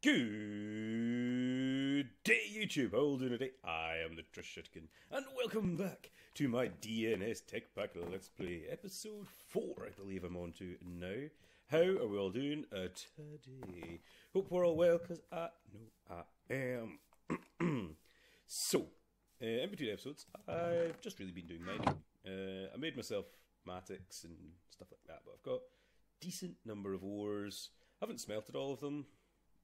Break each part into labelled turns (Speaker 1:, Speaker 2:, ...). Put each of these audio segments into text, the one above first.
Speaker 1: Good day, YouTube. How you doing today? I am the Trechetican, and welcome back to my DNS Tech Pack Let's Play, episode 4, I believe I'm on to now. How are we all doing uh, today? Hope we're all well, because I know I am. so, uh, in between episodes, I've just really been doing mining. Uh, I made myself matics and stuff like that, but I've got decent number of ores. I haven't smelted all of them,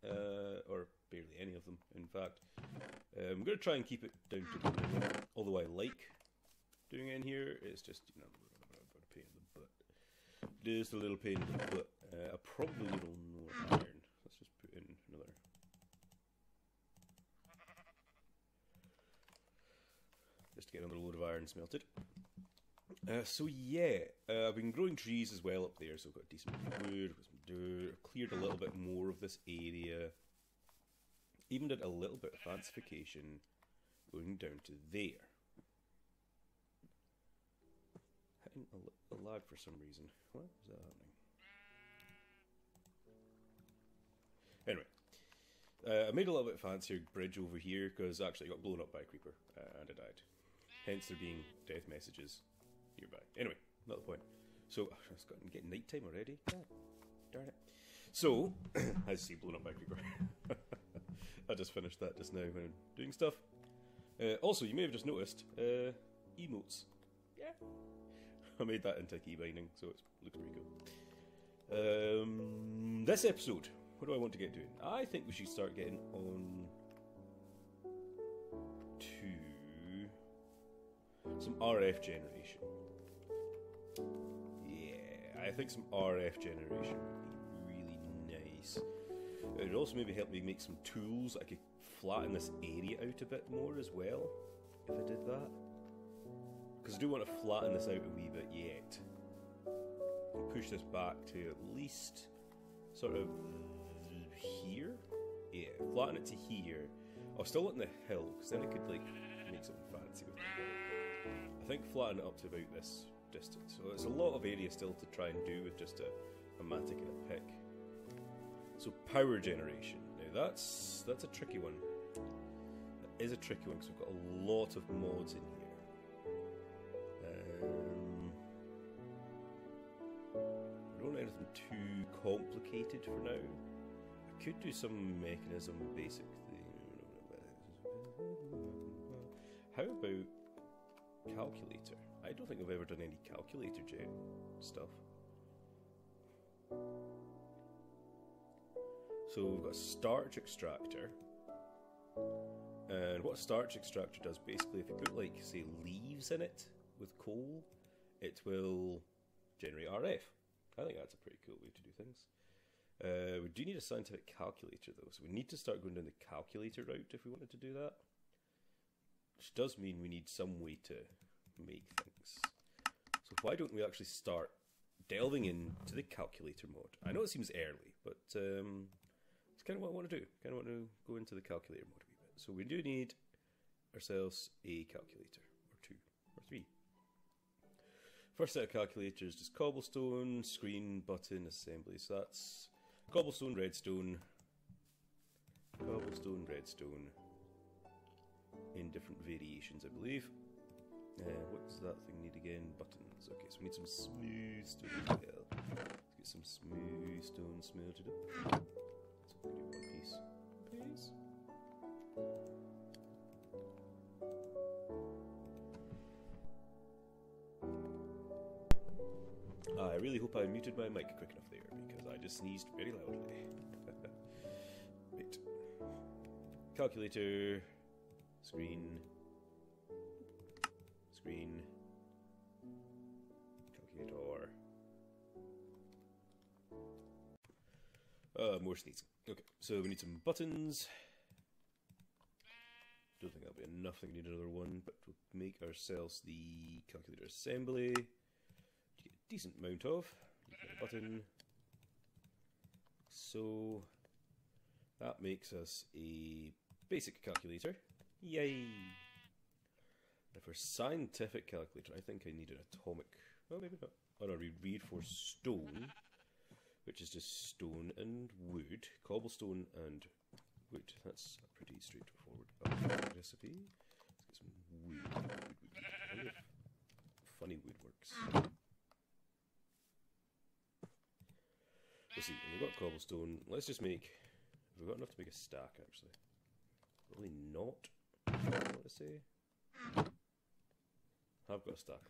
Speaker 1: uh, or barely any of them, in fact. I'm going to try and keep it down to the although I like doing it in here. It's just, you know, a pain in the butt. Just a little pain in the butt. Uh, I probably need more iron. Let's just put in another. Just to get another load of iron smelted. Uh, so yeah, uh, I've been growing trees as well up there, so I've got a decent wood, dirt, cleared a little bit more of this area. Even did a little bit of fancification going down to there. Hitting a, a lag for some reason. What is that happening? Anyway, uh, I made a little bit fancier bridge over here because actually it got blown up by a creeper uh, and I died. Hence there being death messages nearby. Anyway, not the point. So it's got getting night time already. God, darn it. So I see blown up creeper. I just finished that just now when I'm doing stuff. Uh, also, you may have just noticed uh, emotes. Yeah, I made that into key binding, so it looks pretty cool. Um, this episode, what do I want to get doing? I think we should start getting on to some RF generation. Yeah, I think some RF generation nice. It would also maybe help me make some tools. I could flatten this area out a bit more as well if I did that. Because I do want to flatten this out a wee bit yet. Push this back to at least sort of here. Yeah, flatten it to here. I'll still want the hill because then I could like make something fancy with it. I think flatten it up to about this distance. So there's a lot of area still to try and do with just a, a matic and a pick. So power generation. Now that's that's a tricky one. That is a tricky one because we've got a lot of mods in here. Um, I don't want anything too complicated for now. I could do some Mekanism basic thing. How about calculator? I don't think I've ever done any calculator gen stuff. So we've got a starch extractor. And what a starch extractor does basically, if you put like say leaves in it with coal, it will generate RF. I think that's a pretty cool way to do things. Uh, we do need a scientific calculator though, so we need to start going down the calculator route if we wanted to do that. Which does mean we need some way to make things. So why don't we actually start delving into the calculator mode? I know it seems early, but um, kind of what I want to do. Kind of want to go into the calculator mode a wee bit. So we do need ourselves a calculator, or two, or three. First set of calculators, just cobblestone, screen, button, assembly. So that's cobblestone, redstone, cobblestone, redstone, in different variations, I believe. Uh, what does that thing need again? Buttons. Okay, so we need some smooth stone. Let's get some smooth stone smelted up. Piece. Uh, I really hope I muted my mic quick enough there because I just sneezed very loudly. Wait. Calculator. Screen. Screen. Calculator. Uh, more sneezing. Okay, so we need some buttons. Don't think that'll be enough. I think we need another one, but we'll make ourselves the calculator assembly. To get a decent amount of. a button. So that makes us a basic calculator. Yay! Now for scientific calculator, I think I need an atomic. Well, maybe not. Oh no, read for stone, which is just stone and wood, cobblestone and wood. That's a pretty straightforward recipe. Let's get some wood. wood, wood, wood. Funny wood works. Let's see. We've got cobblestone. Let's just make. We've got enough to make a stack, actually. Probably not. I want to say. I've got a stack.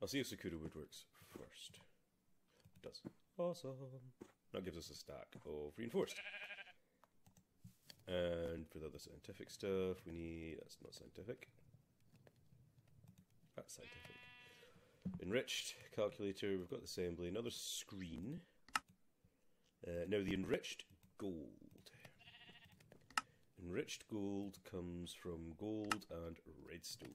Speaker 1: I'll see if Sakura wood works first. It does. Awesome. That gives us a stack of reinforced. And for the other scientific stuff, we need. That's not scientific. That's scientific. Enriched calculator. We've got the assembly. Another screen. Uh, now the enriched gold. Enriched gold comes from gold and redstone.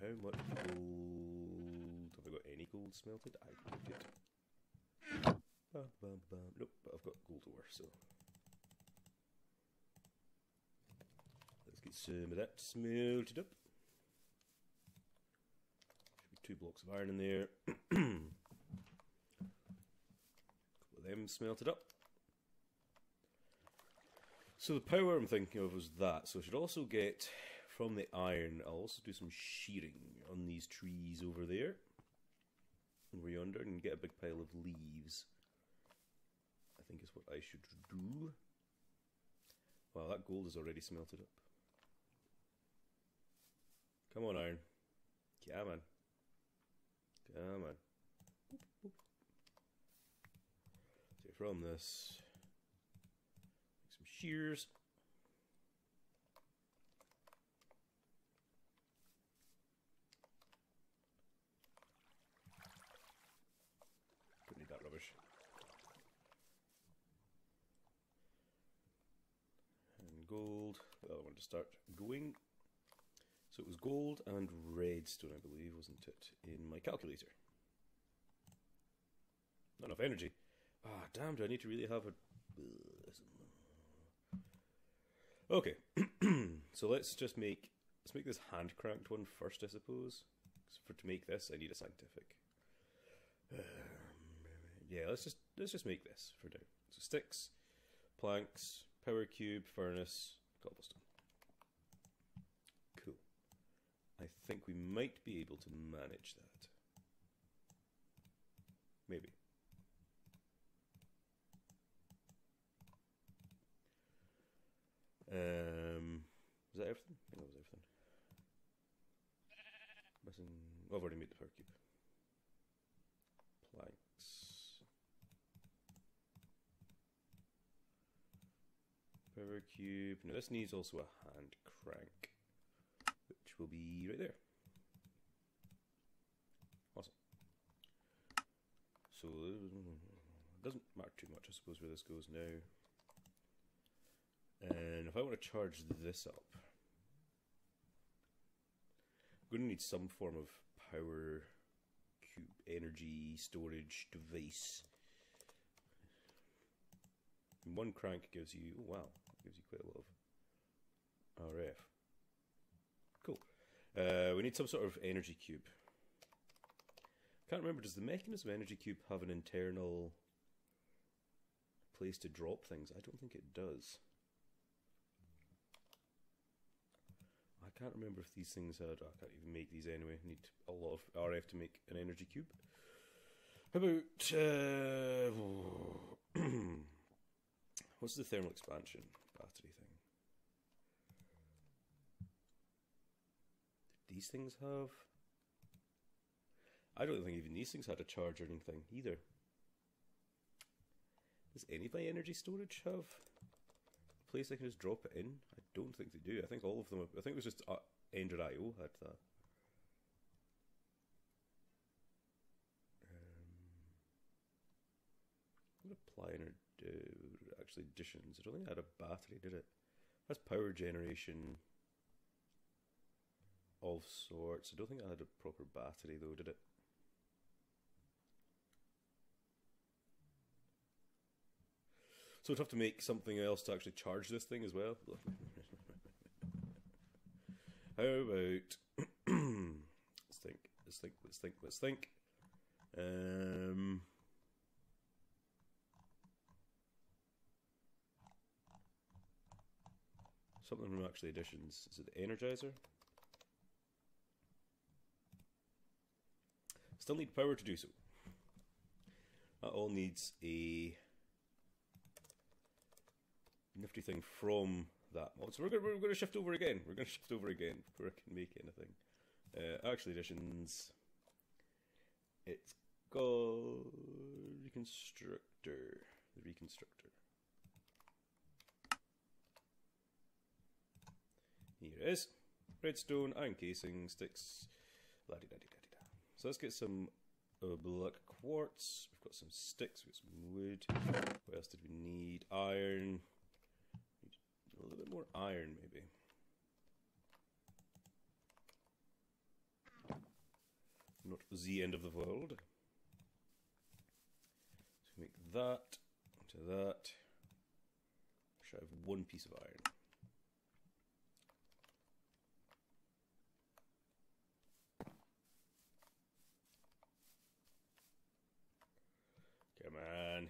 Speaker 1: How much gold? Have I got any gold smelted? I don't get. Bam, bam, bam. Nope, but I've got gold ore, so. Let's get some of that smelted up. Should be two blocks of iron in there. couple of them smelted up. So the power I'm thinking of was that. So I should also get from the iron. I'll also do some shearing on these trees over there, over yonder, and get a big pile of leaves. I think is what I should do. Wow, that gold is already smelted up. Come on, iron. Come on. Come on. So from this, make some shears. Don't need that rubbish. And gold. Well, I want to start going. So it was gold and redstone, I believe, wasn't it, in my calculator? Not enough energy. Ah, damn, do I need to really have a... Okay, so let's just make... Let's make this hand-cranked one first, I suppose. For to make this, I need a scientific. Um, yeah, let's just let's just make this for now. So sticks, planks, power cube, furnace, cobblestone. Cool. I think we might be able to manage that. Maybe. Um, was that everything? I think that was everything. Missing. I've already made the power cube. Planks. Cube. Now this needs also a hand crank, which will be right there. Awesome. So it doesn't matter too much, I suppose, where this goes now. And if I want to charge this up, I'm going to need some form of power cube energy storage device. One crank gives you, oh wow, gives you quite a lot of RF. Cool. Uh, we need some sort of energy cube. Can't remember, does the Mekanism energy cube have an internal place to drop things? I don't think it does. I can't remember if these things had. I can't even make these anyway. I need a lot of RF to make an energy cube. How about. Uh, what's the thermal expansion thing? Did these things have. I don't think even these things had a charge or anything either. Does any of my energy storage have a place I can just drop it in? I don't think they do. I think all of them. I think it was just uh, Ender IO had that. Um, what apply and uh, actually? I think it had a battery, did it? That's power generation of sorts. I don't think it had a proper battery though, did it? So we'd have to make something else to actually charge this thing as well. How about let's think, let's think, let's think, let's think. Um, something from Actually Additions. Is it the Energizer? Still need power to do so. That all needs a nifty thing from that mod. So we're going, we're going to shift over again. We're going to shift over again before I can make anything. Uh, actually, additions. It's called Reconstructor. The Reconstructor. Here it is. Redstone, iron casing, sticks. La -di -da -di -da -di -da. So let's get some black quartz. We've got some sticks, we've got some wood. What else did we need? Iron. A little bit more iron, maybe. Not the end of the world. So make that into that. Should have one piece of iron. Come on.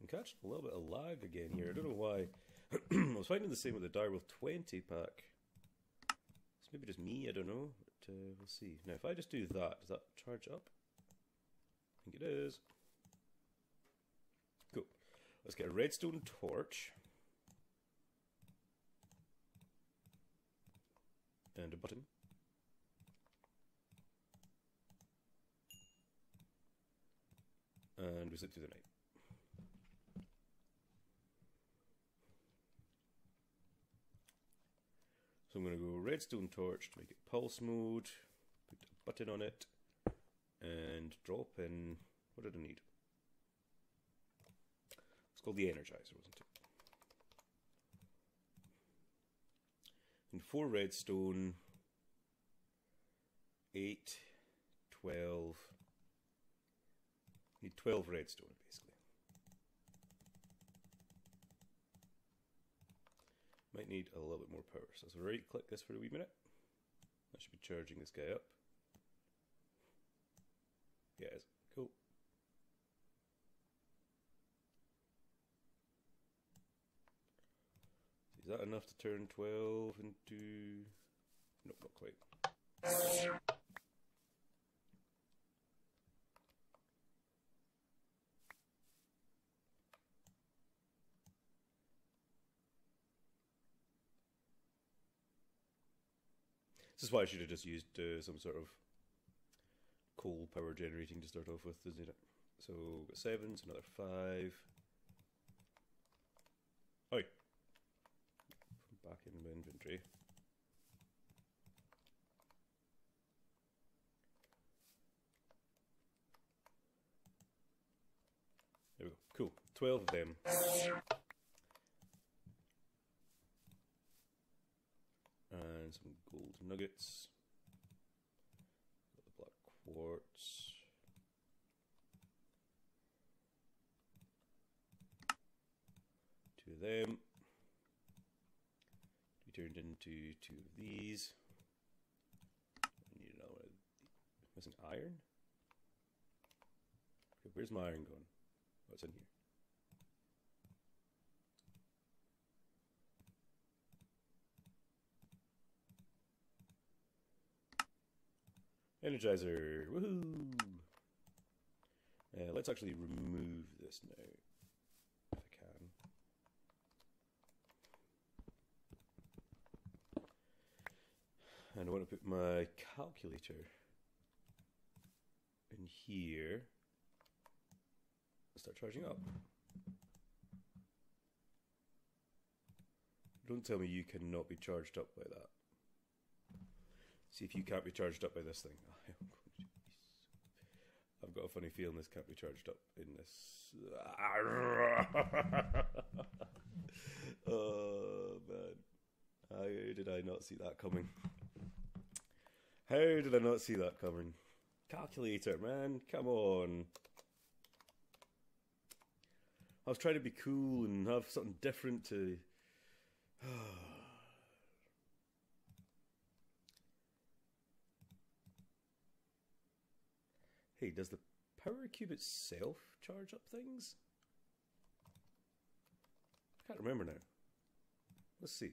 Speaker 1: I'm catching a little bit of lag again here. I don't know why. I was finding the same with the Direwolf 20 pack. It's maybe just me, I don't know. But uh, we'll see. Now, if I just do that, does that charge up? I think it is. Cool. Let's get a redstone torch. And a button. And we slip through the night. So I'm going to go redstone torch to make it pulse mode, put a button on it, and drop in. What did I need? It's called the Energizer, wasn't it? And four redstone, eight, twelve. Need 12 redstone basically. Might need a little bit more power. So let's right click this for a wee minute. That should be charging this guy up. Yes, cool. Is that enough to turn 12 into... Nope, not quite. This is why I should have just used uh, some sort of coal power generating to start off with, isn't it? So, seven, so another five. Oi! Back in my inventory. There we go. Cool. Twelve of them. And some gold nuggets. The black quartz. Two of them. We turned into two of these. I need another one. Missing iron? Okay, where's my iron going? What's in here? Energizer, woohoo! Uh, let's actually remove this now, if I can. And I want to put my calculator in here. Start charging up. Don't tell me you cannot be charged up by that. See if you can't be charged up by this thing. Oh, I've got a funny feeling this can't be charged up in this. oh man. How did I not see that coming? How did I not see that coming? Calculator, man, come on. I was trying to be cool and have something different to. Hey, does the power cube itself charge up things? I can't remember now. Let's see.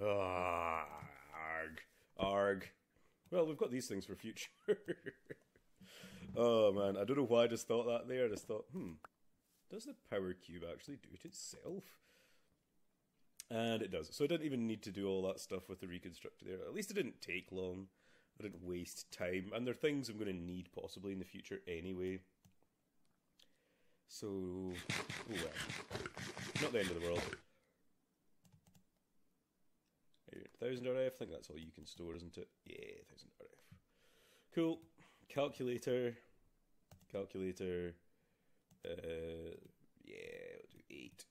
Speaker 1: Ah, arg, arg. Well, we've got these things for future. oh man, I don't know why I just thought that there. I just thought, hmm, does the power cube actually do it itself? And it does. So I didn't even need to do all that stuff with the reconstructor there. At least it didn't take long. I didn't waste time. And there are things I'm going to need possibly in the future anyway. So, oh well. Not the end of the world. 1000 RF, I think that's all you can store, isn't it? Yeah, 1000 RF. Cool. Calculator. Calculator. Uh, yeah, we'll do 8.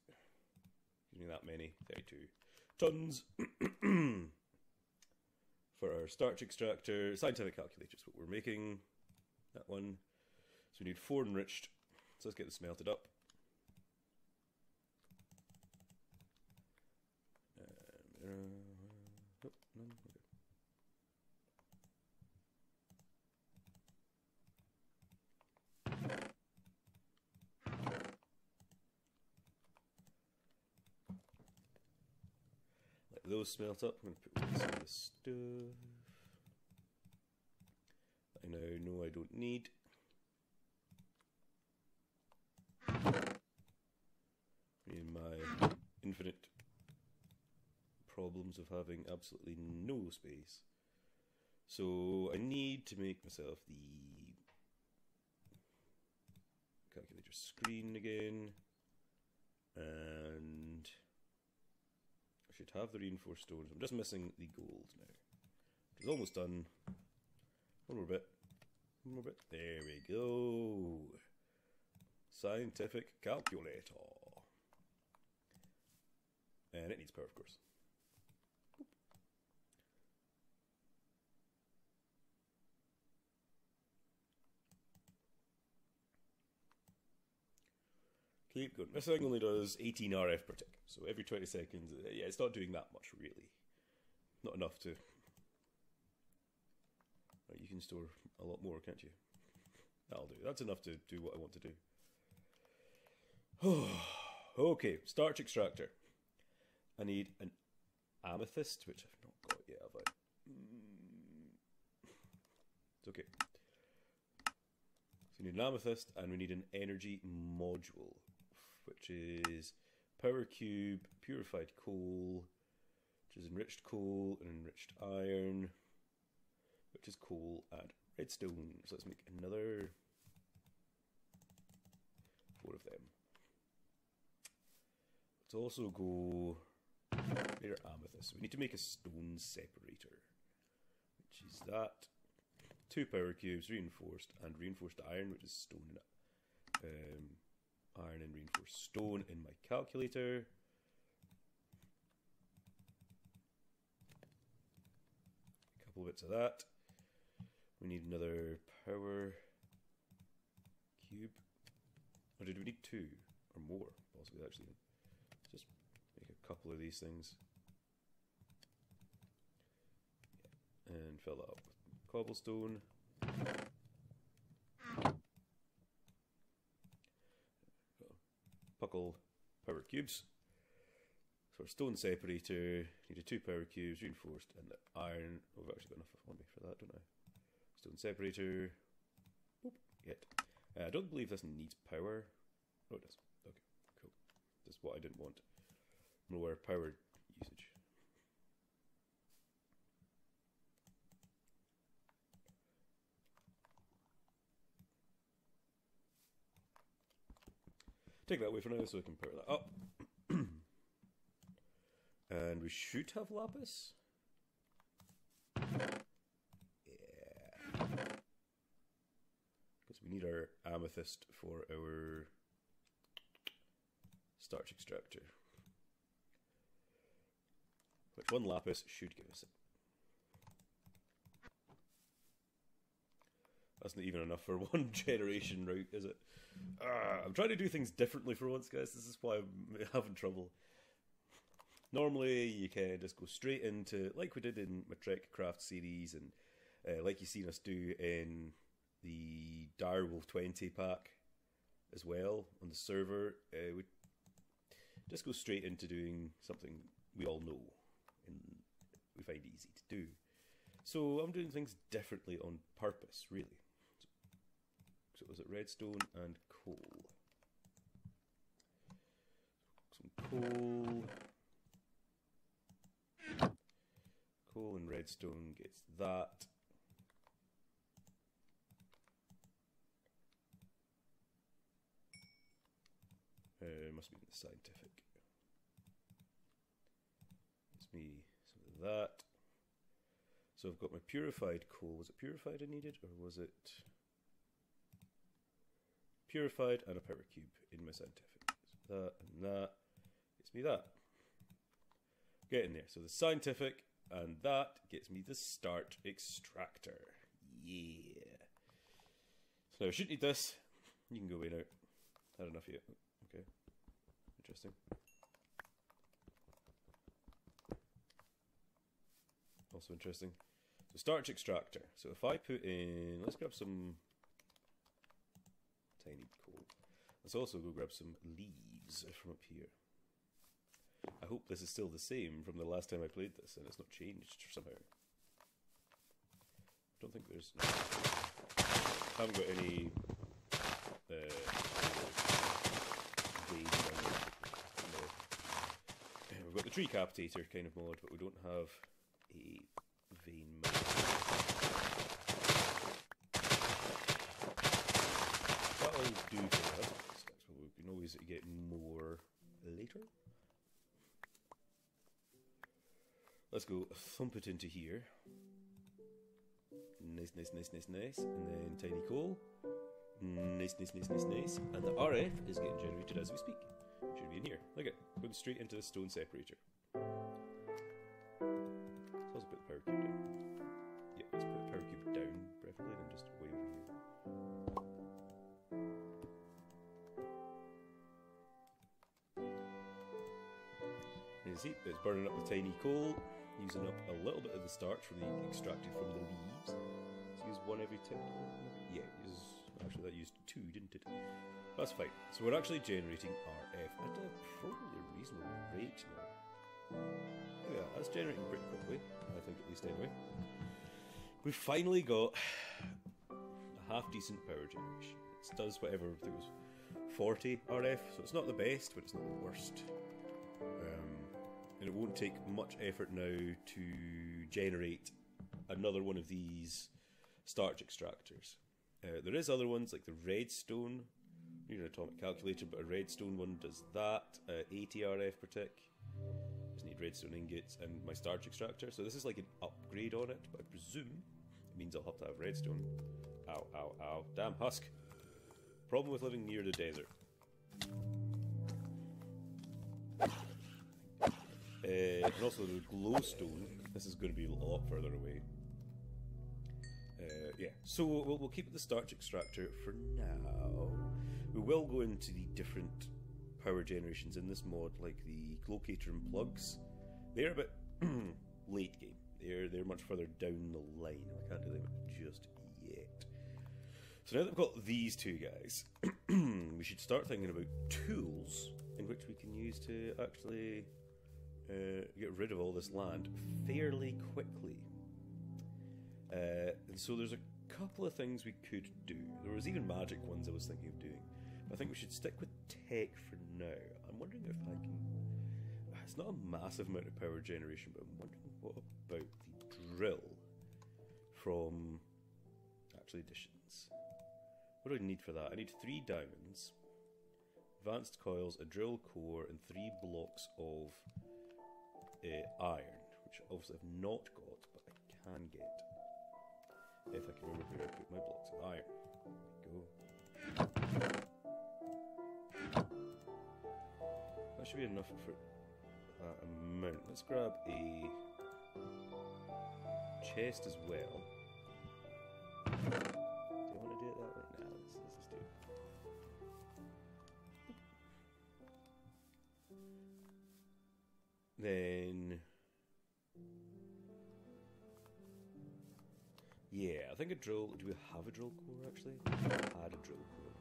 Speaker 1: Using that many. 32. Tons. For our starch extractor. Scientific calculator is what we're making. That one. So we need 4 enriched. So let's get this melted up. Um, uh, those smelt up. I'm going to put this in the stove. I now know I don't need. In my infinite problems of having absolutely no space. So I need to make myself the calculator screen again should have the reinforced stones. I'm just missing the gold now. It's almost done. One more bit. One more bit. There we go. Scientific calculator. And it needs power, of course. Keep going. This thing only does 18 RF per tick, so every 20 seconds. Uh, yeah, it's not doing that much really. Not enough to. Right, you can store a lot more, can't you? That'll do. That's enough to do what I want to do. okay, starch extractor. I need an amethyst, which I've not got yet, have I? Mm. It's okay. So we need an amethyst and we need an energy module which is power cube, purified coal, which is enriched coal and enriched iron, which is coal and redstone. So let's make another four of them. Let's also go there amethyst. We need to make a stone separator, which is that. Two power cubes, reinforced, and reinforced iron, which is stone. Um, iron and reinforced stone in my calculator. A couple of bits of that. We need another power cube. Or did we need two or more? Possibly actually. Just make a couple of these things. And fill that up with cobblestone. Puckle power cubes. So our stone separator, needed two power cubes, reinforced, and the iron. Oh, I've actually got enough on me for that, don't I? Stone separator. Boop, yet. Uh, I don't believe this needs power. Oh, it does. Okay, cool. That's what I didn't want. Lower power usage. Take that away for now so we can power that up. and we should have lapis. Yeah. Because we need our amethyst for our starch extractor. Which one lapis should give us it. That's not even enough for one generation route, is it? Uh, I'm trying to do things differently for once, guys. This is why I'm having trouble. Normally, you can just go straight into, like we did in my Trek Craft series, and uh, like you've seen us do in the Direwolf 20 pack as well on the server. Uh, we just go straight into doing something we all know and we find easy to do. So I'm doing things differently on purpose, really. So was it redstone and coal? Some coal. Coal and redstone gets that. Uh, must be the scientific. Gives me some of that. So I've got my purified coal. Was it purified I needed, or was it purified and a power cube in my scientific? So that and that gets me that. Getting there. So the scientific and that gets me the starch extractor. Yeah. So now I shouldn't need this. You can go away now. Had enough yet. Okay. Interesting. Also interesting. So starch extractor. So if I put in, let's grab some tiny coal. Let's also go grab some leaves from up here. I hope this is still the same from the last time I played this and it's not changed somehow. I don't think there's... I haven't got any... Uh, no. We've got the tree capitator kind of mod, but we don't have a vein mod. That'll do. We can always get more later. Let's go thump it into here. Nice, nice, nice, nice, nice. And then tiny coal. Nice, nice, nice, nice, nice. And the RF is getting generated as we speak. Should be in here. Look at it. Going straight into the stone separator. Let's also put the power cube. See, it's burning up the tiny coal, using up a little bit of the starch from the extracted from the leaves. Let's use one every ten. Yeah, actually that used two, didn't it? That's fine. So we're actually generating RF at a probably reasonable rate now. Oh yeah, that's generating pretty quickly, I think at least anyway. We finally got a half decent power generation. It does whatever, it was 40 RF, so it's not the best, but it's not the worst. And it won't take much effort now to generate another one of these starch extractors. Uh, there is other ones like the redstone. You need an atomic calculator, but a redstone one does that. Uh, 80 RF per tick. Just need redstone ingots and my starch extractor. So this is like an upgrade on it, but I presume it means I'll have to have redstone. Ow, ow, ow. Damn husk. Problem with living near the desert. Uh, and also the glowstone. This is going to be a lot further away. Uh, yeah, so we'll, we'll keep the starch extractor for now. We will go into the different power generations in this mod, like the locator and plugs. They're a bit late game. They're they're much further down the line. I can't do them just yet. So now that we've got these two guys, we should start thinking about tools in which we can use to actually uh, get rid of all this land fairly quickly. Uh, and so there's a couple of things we could do. There was even magic ones I was thinking of doing. But I think we should stick with tech for now. I'm wondering if I can. It's not a massive amount of power generation, but I'm wondering what about the drill from Actually Additions. What do I need for that? I need three diamonds, advanced coils, a drill core, and three blocks of uh, iron, which obviously I've not got, but I can get if I can remember where I put my blocks of iron. There we go. That should be enough for that amount. Let's grab a chest as well. Then yeah, I think a drill. Do we have a drill core actually? Add a drill core.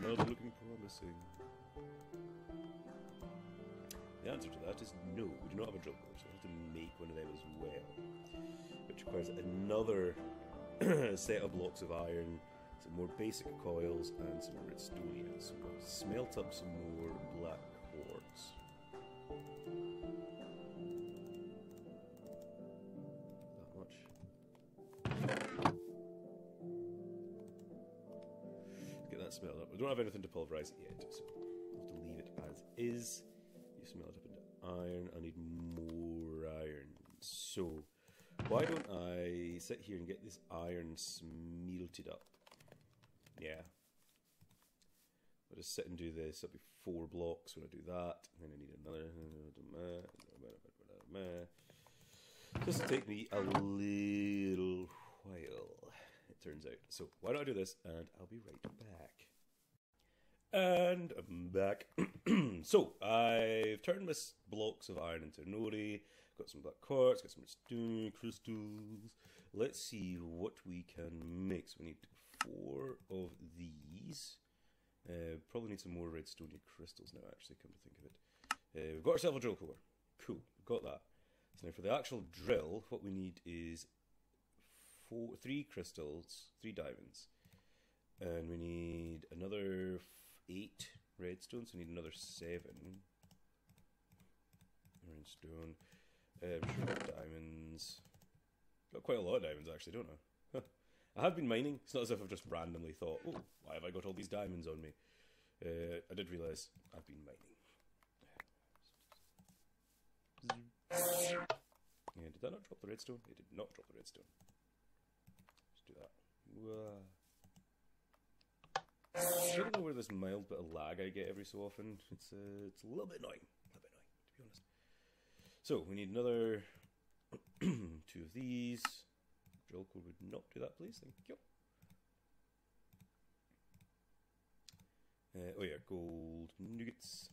Speaker 1: Not looking promising. The answer to that is no. We do not have a drill core, so we have to make one of them as well, which requires another set of blocks of iron, some more basic coils, and some redstone. So we'll smelt up some more black quartz. That much. Get that smelted up. We don't have anything to pulverize it yet, so we'll have to leave it as is. You smelt it up into iron. I need more iron. So, why don't I sit here and get this iron smelted up? Yeah. I'll just sit and do this. That'll be four blocks when I do that. And then I need another. This will take me a little while, it turns out. So, why don't I do this and I'll be right back. And I'm back. so, I've turned my blocks of iron into nori, got some black quartz, got some crystals. Let's see what we can. So, we need four of these. Uh, probably need some more redstone crystals now, actually, come to think of it. Uh, we've got ourselves a drill core. Cool, got that. So, now for the actual drill, what we need is four, three crystals, three diamonds and we need another eight redstone, so we need another seven redstone. Um, diamonds. Got quite a lot of diamonds actually, don't I? I have been mining. It's not as if I've just randomly thought, "Oh, why have I got all these diamonds on me?" Uh, I did realise I've been mining. Yeah, did that not drop the redstone? It did not drop the redstone. Let's do that. Whoa. I don't know where this mild bit of lag I get every so often. It's uh, it's a little bit annoying. A little bit annoying, to be honest. So we need another two of these. Drill core would not do that, please. Thank you. Uh, oh yeah, gold nuggets.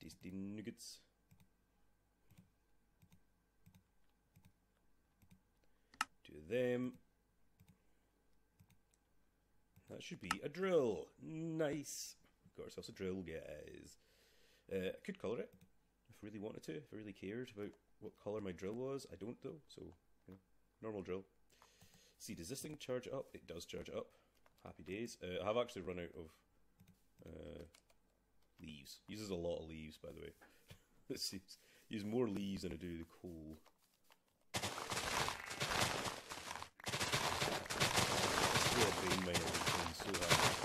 Speaker 1: Tasty nuggets. Of them. That should be a drill. Nice. Got ourselves a drill, guys. Uh, I could colour it if I really wanted to, if I really cared about what colour my drill was. I don't though, so normal drill. See, does this thing charge up? It does charge up. Happy days. Uh, I have actually run out of uh, leaves. Uses a lot of leaves, by the way. It seems use more leaves than I do the coal vein miner becomes so hard.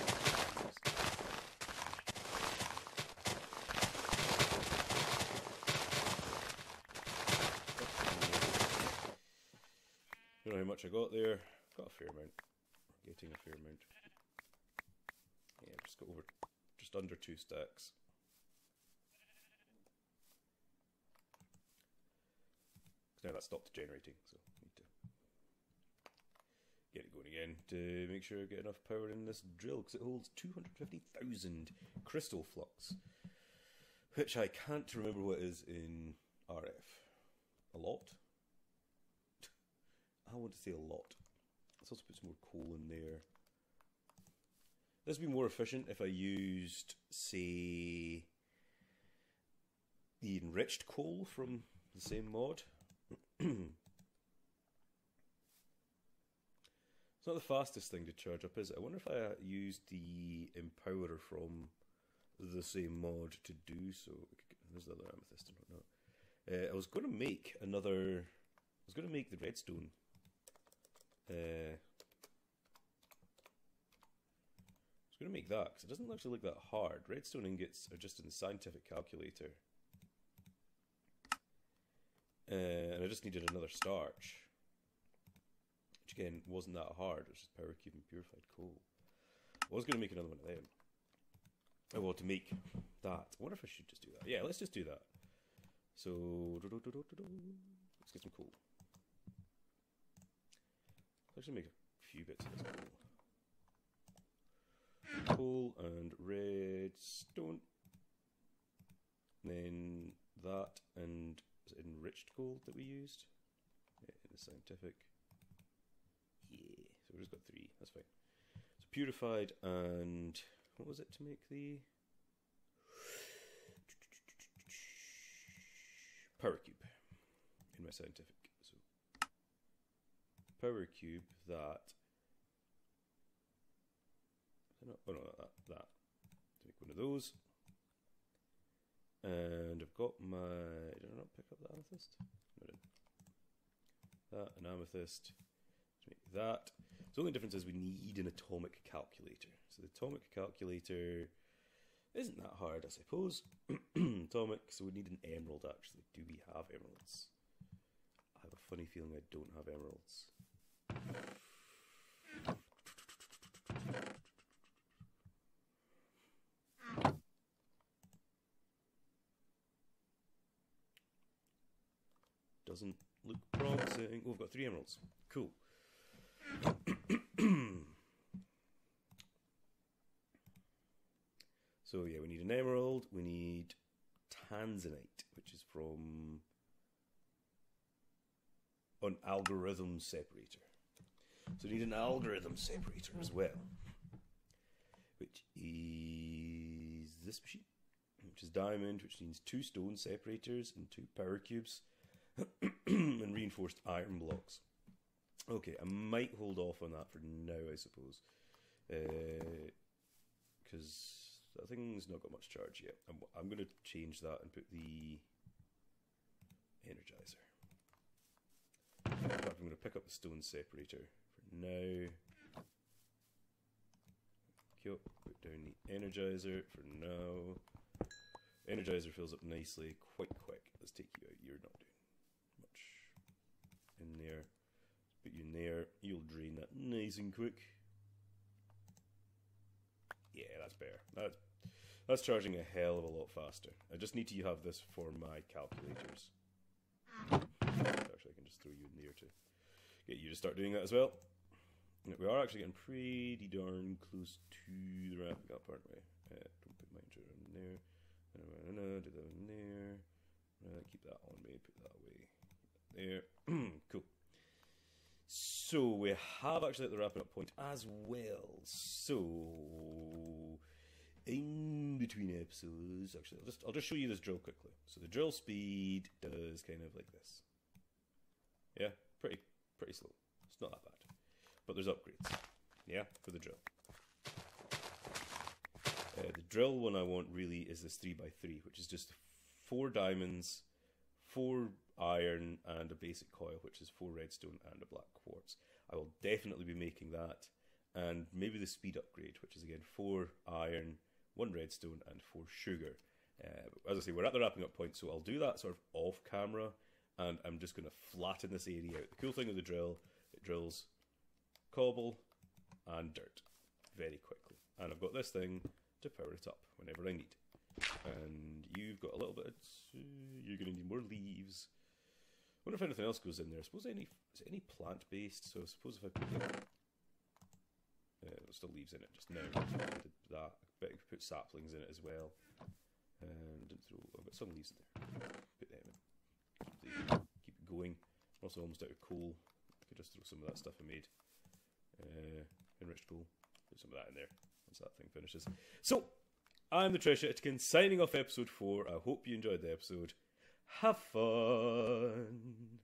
Speaker 1: Don't know how much I got there. Got a fair amount. Getting a fair amount. Yeah, just got over just under two stacks. now that stopped generating, so need to get it going again to make sure I get enough power in this drill because it holds 250,000 crystal flux, which I can't remember what is in RF. A lot? I want to say a lot. Let's also put some more coal in there. This would be more efficient if I used, say, the enriched coal from the same mod. it's not the fastest thing to charge up, is it? I wonder if I uh, used the empowerer from the same mod to do so. There's the other amethyst and whatnot. Uh, I was going to make another. I was going to make the redstone. Uh, I was going to make that because it doesn't actually look that hard. Redstone ingots are just in the scientific calculator. Uh, and I just needed another starch. Which again wasn't that hard, it was just power cube and purified coal. I was going to make another one of them. Oh, well, to make that. I wonder if I should just do that. Yeah, let's just do that. So, let's get some coal. Let's actually make a few bits of this coal. coal and redstone. Then that and enriched gold that we used. Yeah, the scientific. Yeah, so we've just got three. That's fine. So purified and what was it to make the power cube in my scientific. Power cube that. Oh no, that that to make one of those. And I've got my. Did I not pick up the amethyst? No. That an amethyst to make that. So the only difference is we need an atomic calculator. So the atomic calculator isn't that hard, I suppose. atomic, so we need an emerald actually. Do we have emeralds? I have a funny feeling I don't have emeralds. Doesn't look promising. Oh, we've got three emeralds. Cool. so yeah, we need an emerald. We need tanzanite, which is from an algorithm separator. So we need an algorithm separator as well, which is this machine, which is diamond, which needs two stone separators and two power cubes and reinforced iron blocks. Okay, I might hold off on that for now, I suppose, because uh, that thing's not got much charge yet. I'm, I'm going to change that and put the energizer. I'm going to pick up the stone separator for now. Put down the energizer for now. Energizer fills up nicely, quite quick. Let's take you out. You're not doing in there. Put you in there. You'll drain that nice and quick. Yeah, that's better. That's that's charging a hell of a lot faster. I just need to have this for my calculators. Actually, I can just throw you in there to get you to start doing that as well. We are actually getting pretty darn close to the wrapping up, aren't we? Uh, don't put my intro in there. No, no, no, do that in there. Uh, keep that on me. Put that away. There. cool. So we have actually at the wrapping up point as well. So in between episodes, actually, I'll just I'll just show you this drill quickly. So the drill speed does kind of like this. Yeah, pretty pretty slow. It's not that bad, but there's upgrades. Yeah, for the drill. Uh, the drill one I want really is this three x three, which is just four diamonds, four iron, and a basic coil, which is four redstone and a black quartz. I will definitely be making that, and maybe the speed upgrade, which is again four iron, one redstone, and four sugar. Uh, as I say, we're at the wrapping up point, so I'll do that sort of off camera, and I'm just going to flatten this area out. The cool thing with the drill, it drills cobble and dirt very quickly, and I've got this thing to power it up whenever I need. And you've got a little bit. You're going to need more leaves wonder if anything else goes in there. I suppose any is any plant based? So I suppose if I put uh, there's still leaves in it just now. that, but I could put saplings in it as well. And didn't throw. I've got some leaves in there. Put them in. Keep, the, keep it going. I'm also almost out of coal. I could just throw some of that stuff I made. Uh, enriched coal. Put some of that in there once that thing finishes. So I'm the Trechetican signing off episode four. I hope you enjoyed the episode. Have fun.